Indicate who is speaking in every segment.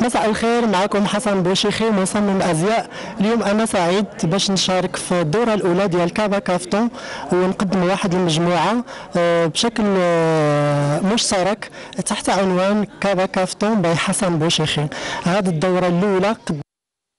Speaker 1: مساء الخير معكم حسن بوشيخي مصمم أزياء. اليوم أنا سعيد باش نشارك في الدورة الأولى ديال كافا كافتون. ونقدم واحد المجموعة آه، بشكل آه، مشترك تحت عنوان كافا كافتون by حسن بوشيخي. هذه الدورة الأولى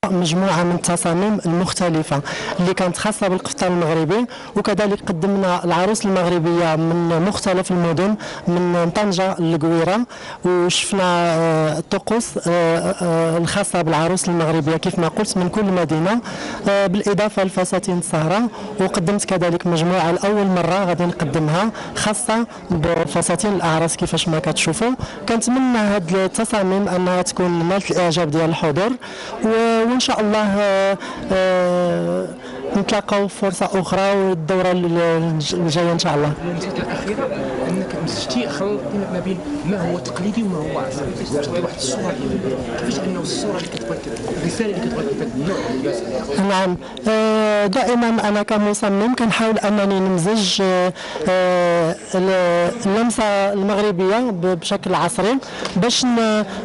Speaker 1: مجموعة من التصاميم المختلفة اللي كانت خاصة بالقفطان المغربي وكذلك قدمنا العروس المغربية من مختلف المدن من طنجة للقويرة وشفنا آه، الطقوس آه، آه، الخاصة بالعروس المغربية. كيف ما قلت من كل مدينة بالإضافة لفساتين السهره وقدمت كذلك مجموعة لأول مرة غادي نقدمها خاصة بفساتين الأعراس كيفاش ما كتشوفوا. كنتمنى هذه التصاميم أنها تكون نالت الإعجاب ديال الحضور و وإن شاء الله آه، آه، نتلاقاو فرصة أخرى والدورة الجاية إن شاء الله.
Speaker 2: مزجتي خلطتي ما بين ما هو تقليدي وما هو عصري. تعطي واحد الصورة ديال كيفاش أنه الصورة اللي كتبغي الرسالة اللي كتبغي النوع
Speaker 1: نعم. آه، دائما أنا كمصمم كنحاول أنني نمزج اللمسة المغربية بشكل عصري باش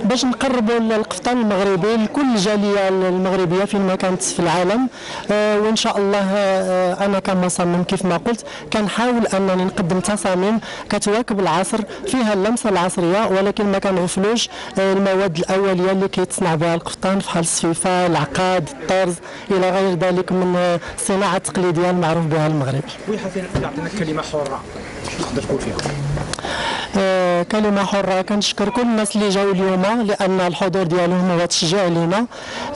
Speaker 1: باش نقربوا القفطان المغربي لكل الجالية المغربية فين ما كانت في العالم. وإن شاء الله آه، أنا كمصمم كيف ما قلت كنحاول أنني نقدم تصاميم كتواكب العصر فيها اللمسة العصرية ولكن ما كنغفلوش آه، المواد الأولية اللي كيتصنع بها القفطان بحال السفيفة العقاد الطرز إلى غير ذلك من آه، الصناعه التقليديه المعروف بها المغرب.
Speaker 2: ويحسن يعطينا كلمة حرة تقدر تقول فيها
Speaker 1: آه، كلمة حرة. كنشكر كل الناس اللي جاوا اليوم لأن الحضور ديالهم هو تشجيع لنا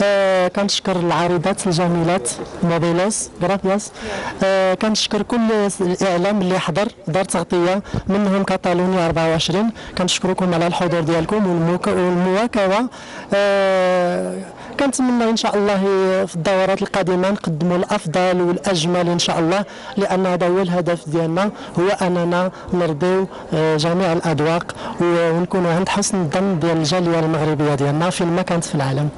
Speaker 1: آه، كنشكر العارضات الجميلات موبيلوس غرافياس. آه، كنشكر كل الإعلام اللي حضر دار تغطية منهم كاتالونيا 24 كنشكركم على الحضور ديالكم والمواكبة. كنتمنى إن شاء الله في الدورات القادمة نقدموا الأفضل والأجمل إن شاء الله لأن هذا هو الهدف ديالنا هو أننا نرضيو آه، جميع الأذواق ونكونوا عند حسن الظن ديال الجالية المغربية ديالنا فين ما كانت في العالم.